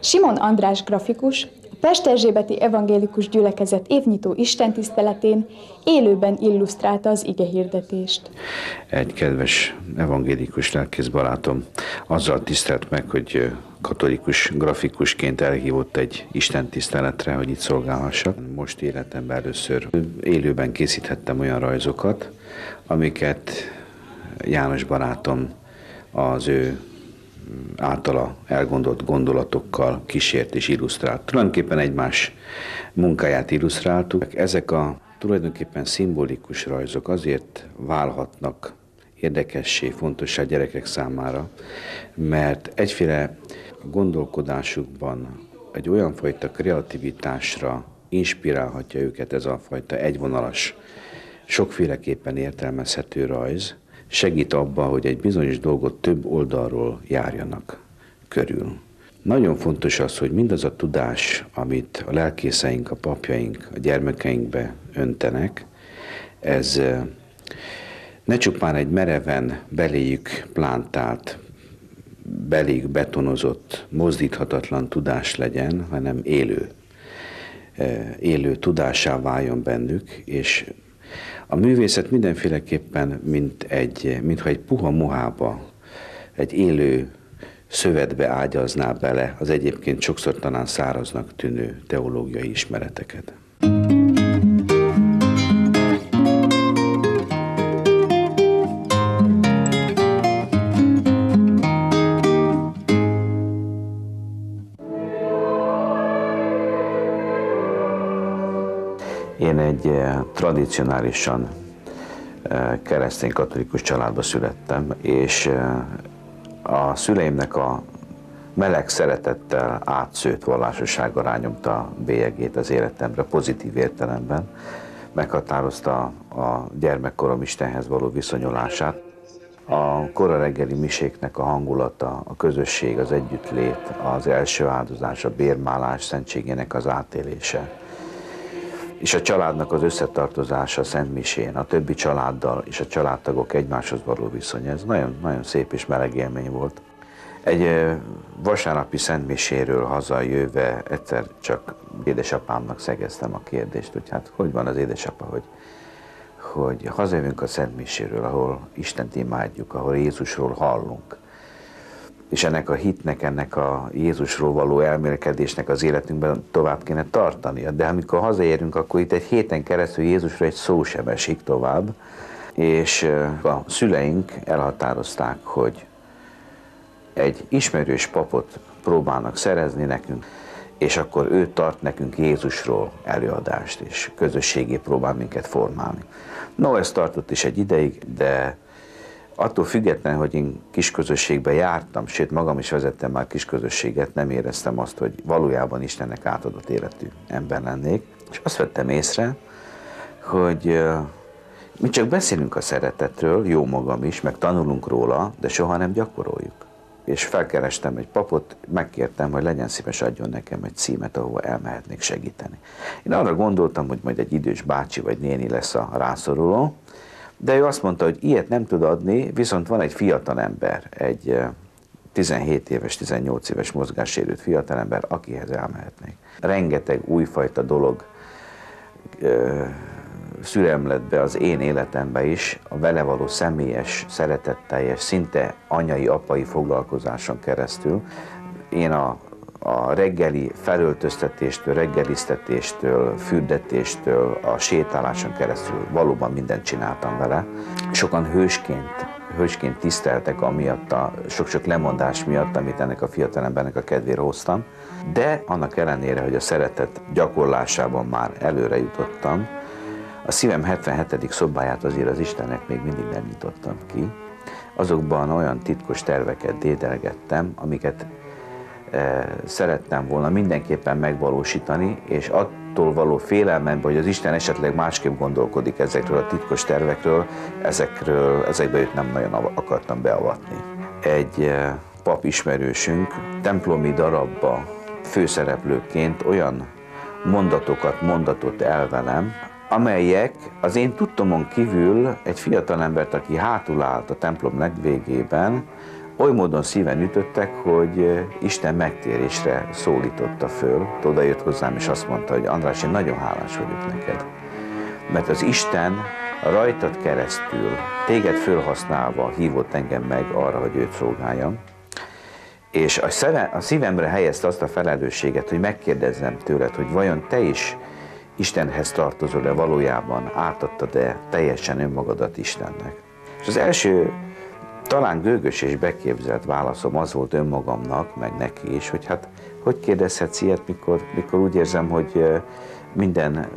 Simon András grafikus, a Pest Erzsébeti Evangélikus Gyülekezet évnyitó istentiszteletén élőben illusztrálta az ige hirdetést. Egy kedves evangélikus lelkész barátom azzal tisztelt meg, hogy katolikus grafikusként elhívott egy Isten tiszteletre, hogy itt szolgálhassak. Most életemben először élőben készíthettem olyan rajzokat, amiket János barátom az ő általa elgondolt gondolatokkal kísért és illusztrált. Tulajdonképpen egymás munkáját illusztráltuk. Ezek a tulajdonképpen szimbolikus rajzok azért válhatnak érdekessé, fontos a gyerekek számára, mert egyféle gondolkodásukban egy olyan fajta kreativitásra inspirálhatja őket ez a fajta egyvonalas, sokféleképpen értelmezhető rajz, segít abba, hogy egy bizonyos dolgot több oldalról járjanak körül. Nagyon fontos az, hogy mindaz a tudás, amit a lelkészeink, a papjaink, a gyermekeinkbe öntenek, ez ne csupán egy mereven beléjük plántált, beléjük betonozott, mozdíthatatlan tudás legyen, hanem élő, élő tudásá váljon bennük, és a művészet mindenféleképpen, mint egy, mintha egy puha mohába, egy élő szövetbe ágyazná bele az egyébként sokszor talán száraznak tűnő teológiai ismereteket. Én egy eh, tradicionálisan eh, keresztény katolikus családba születtem, és eh, a szüleimnek a meleg szeretettel átszőtt vallásossága rányomta bélyegét az életemre, pozitív értelemben. Meghatározta a gyermekkorom Istenhez való viszonyulását. A kora reggeli miséknek a hangulata, a közösség, az együttlét, az első áldozás, a bérmálás szentségének az átélése, és a családnak az összetartozása a Szent Misén, a többi családdal és a családtagok egymáshoz való viszony, ez nagyon, nagyon szép és meleg élmény volt. Egy vasárnapi Szent Miséről hazajöve egyszer csak édesapámnak szegeztem a kérdést, hogy hát hogy van az édesapa, hogy, hogy hazajövünk a Szent Miséről, ahol Istent imádjuk, ahol Jézusról hallunk, és ennek a hitnek, ennek a Jézusról való elmélkedésnek az életünkben tovább kéne tartania. De amikor hazaérünk, akkor itt egy héten keresztül Jézusra egy szó sem esik tovább, és a szüleink elhatározták, hogy egy ismerős papot próbálnak szerezni nekünk, és akkor ő tart nekünk Jézusról előadást, és közösségé próbál minket formálni. No, ez tartott is egy ideig, de attól függetlenül, hogy én kisközösségbe jártam, sőt magam is vezettem már kisközösséget, nem éreztem azt, hogy valójában Istennek átadott életű ember lennék. És azt vettem észre, hogy mi csak beszélünk a szeretetről, jó magam is, meg tanulunk róla, de soha nem gyakoroljuk. És felkerestem egy papot, megkértem, hogy legyen szíves adjon nekem egy címet, ahova elmehetnék segíteni. Én arra gondoltam, hogy majd egy idős bácsi vagy néni lesz a rászoruló, de ő azt mondta, hogy ilyet nem tud adni, viszont van egy fiatal ember, egy 17 éves, 18 éves mozgássérült fiatalember, akihez elmehetnék. Rengeteg újfajta dolog ö, szüremlett be az én életembe is, a vele való személyes, szeretetteljes, szinte anyai, apai foglalkozáson keresztül. Én a a reggeli felöltöztetéstől, reggeliztetéstől, fürdetéstől, a sétáláson keresztül valóban mindent csináltam vele. Sokan hősként, hősként tiszteltek amiatt a sok-sok lemondás miatt, amit ennek a fiatalembernek a kedvére hoztam. De annak ellenére, hogy a szeretet gyakorlásában már előre jutottam, a szívem 77. szobáját azért az Istennek még mindig nem nyitottam ki. Azokban olyan titkos terveket dédelgettem, amiket szerettem volna mindenképpen megvalósítani, és attól való félelmemben, hogy az Isten esetleg másképp gondolkodik ezekről a titkos tervekről, ezekről, ezekbe őt nem nagyon akartam beavatni. Egy pap ismerősünk templomi darabba főszereplőként olyan mondatokat mondatott el velem, amelyek az én tudtomon kívül egy fiatalembert, aki hátul állt a templom legvégében, oly módon szíven ütöttek, hogy Isten megtérésre szólította föl. Oda jött hozzám, és azt mondta, hogy András, én nagyon hálás vagyok neked. Mert az Isten rajtad keresztül, téged fölhasználva hívott engem meg arra, hogy őt szolgáljam. És a, szeve, a szívemre helyezte azt a felelősséget, hogy megkérdezzem tőled, hogy vajon te is Istenhez tartozol-e valójában, átadtad-e teljesen önmagadat Istennek. És az első talán gőgös és beképzelt válaszom az volt önmagamnak, meg neki is, hogy hát hogy kérdezhetsz ilyet, mikor, mikor úgy érzem, hogy minden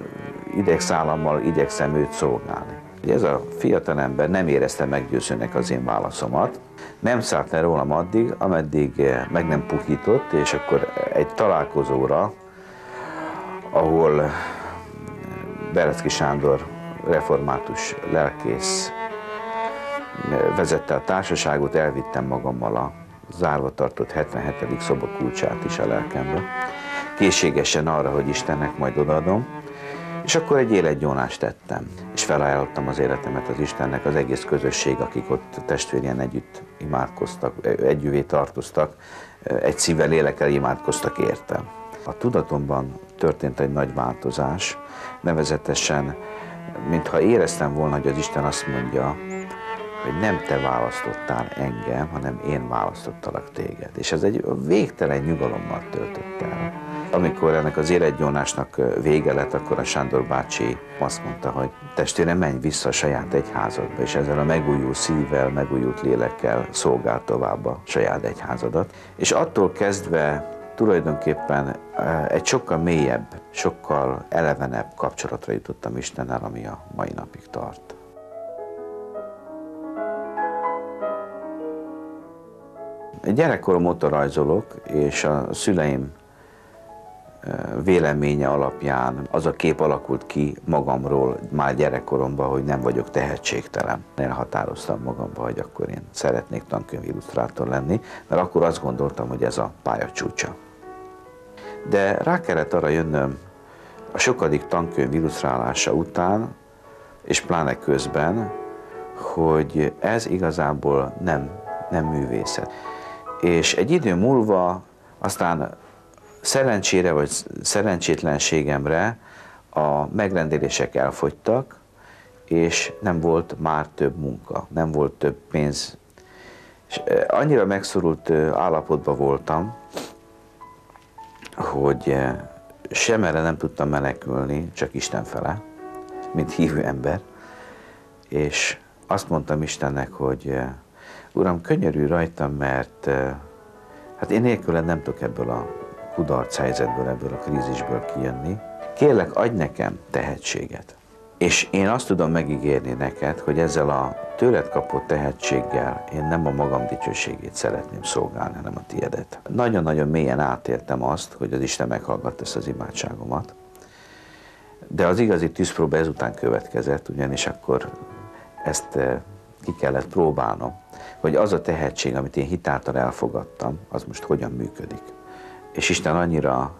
idegszállammal igyekszem őt szolgálni. Ez a fiatalember nem érezte meggyőzőnek az én válaszomat, nem szállt le rólam addig, ameddig meg nem puhított, és akkor egy találkozóra, ahol Berecki Sándor református lelkész vezette a társaságot, elvittem magammal a zárva tartott 77. szoba kulcsát is a lelkembe. Készségesen arra, hogy Istennek majd odaadom. És akkor egy életgyónást tettem, és felajánlottam az életemet az Istennek, az egész közösség, akik ott testvérien együtt imádkoztak, együvé tartoztak, egy szívvel, lélekkel imádkoztak értem. A tudatomban történt egy nagy változás, nevezetesen, mintha éreztem volna, hogy az Isten azt mondja, hogy nem te választottál engem, hanem én választottalak téged. És ez egy végtelen nyugalommal töltött el. Amikor ennek az életgyónásnak vége lett, akkor a Sándor bácsi azt mondta, hogy testvérem, menj vissza a saját egyházadba, és ezzel a megújult szívvel, megújult lélekkel szolgál tovább a saját egyházadat. És attól kezdve tulajdonképpen egy sokkal mélyebb, sokkal elevenebb kapcsolatra jutottam Istennel, ami a mai napig tart. Gyerekkorom óta rajzolok, és a szüleim véleménye alapján az a kép alakult ki magamról már gyerekkoromban, hogy nem vagyok tehetségtelen. Elhatároztam magamba, hogy akkor én szeretnék tankönyv illusztrátor lenni, mert akkor azt gondoltam, hogy ez a pálya csúcsa. De rá kellett arra jönnöm a sokadik tankönyv illusztrálása után, és pláne közben, hogy ez igazából nem, nem művészet. És egy idő múlva aztán szerencsére vagy szerencsétlenségemre a megrendelések elfogytak, és nem volt már több munka, nem volt több pénz. És annyira megszorult állapotban voltam, hogy sem nem tudtam menekülni, csak Isten fele, mint hívő ember. És azt mondtam Istennek, hogy Uram, könyörű rajtam, mert hát én nélküled nem tudok ebből a kudarc helyzetből, ebből a krízisből kijönni. Kérlek, adj nekem tehetséget. És én azt tudom megígérni neked, hogy ezzel a tőled kapott tehetséggel én nem a magam dicsőségét szeretném szolgálni, hanem a tiédet. Nagyon-nagyon mélyen átéltem azt, hogy az Isten meghallgatta ezt az imádságomat. De az igazi tűzpróba ezután következett, ugyanis akkor ezt ki kellett próbálnom, hogy az a tehetség, amit én hitáltal elfogadtam, az most hogyan működik. És Isten annyira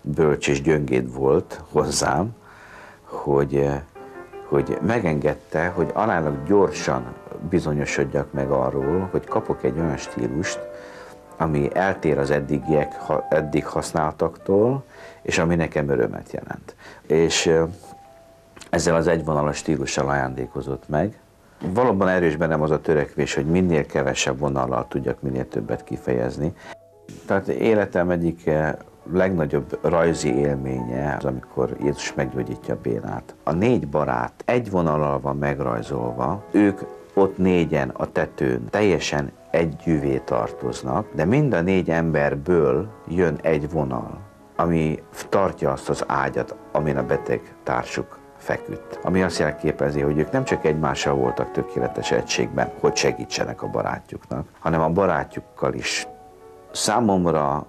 bölcs és gyöngéd volt hozzám, hogy, hogy megengedte, hogy alálag gyorsan bizonyosodjak meg arról, hogy kapok egy olyan stílust, ami eltér az eddigiek, eddig használtaktól, és ami nekem örömet jelent. És ezzel az egyvonalas stílussal ajándékozott meg, Valóban erős bennem az a törekvés, hogy minél kevesebb vonallal tudjak minél többet kifejezni. Tehát életem egyik eh, legnagyobb rajzi élménye az, amikor Jézus meggyógyítja Bénát. A négy barát egy vonallal van megrajzolva, ők ott négyen a tetőn teljesen együvé tartoznak, de mind a négy emberből jön egy vonal, ami tartja azt az ágyat, amin a beteg társuk feküdt. Ami azt jelképezi, hogy ők nem csak egymással voltak tökéletes egységben, hogy segítsenek a barátjuknak, hanem a barátjukkal is. Számomra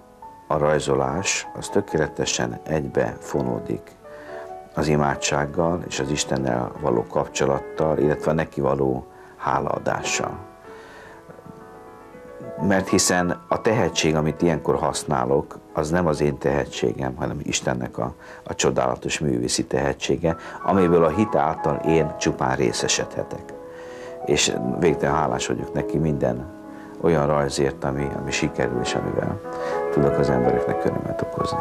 a rajzolás az tökéletesen egybe fonódik az imádsággal és az Istennel való kapcsolattal, illetve neki való hálaadással mert hiszen a tehetség, amit ilyenkor használok, az nem az én tehetségem, hanem Istennek a, a csodálatos művészi tehetsége, amiből a hit által én csupán részesedhetek. És végtelen hálás vagyok neki minden olyan rajzért, ami, ami sikerül, és amivel tudok az embereknek örömet okozni.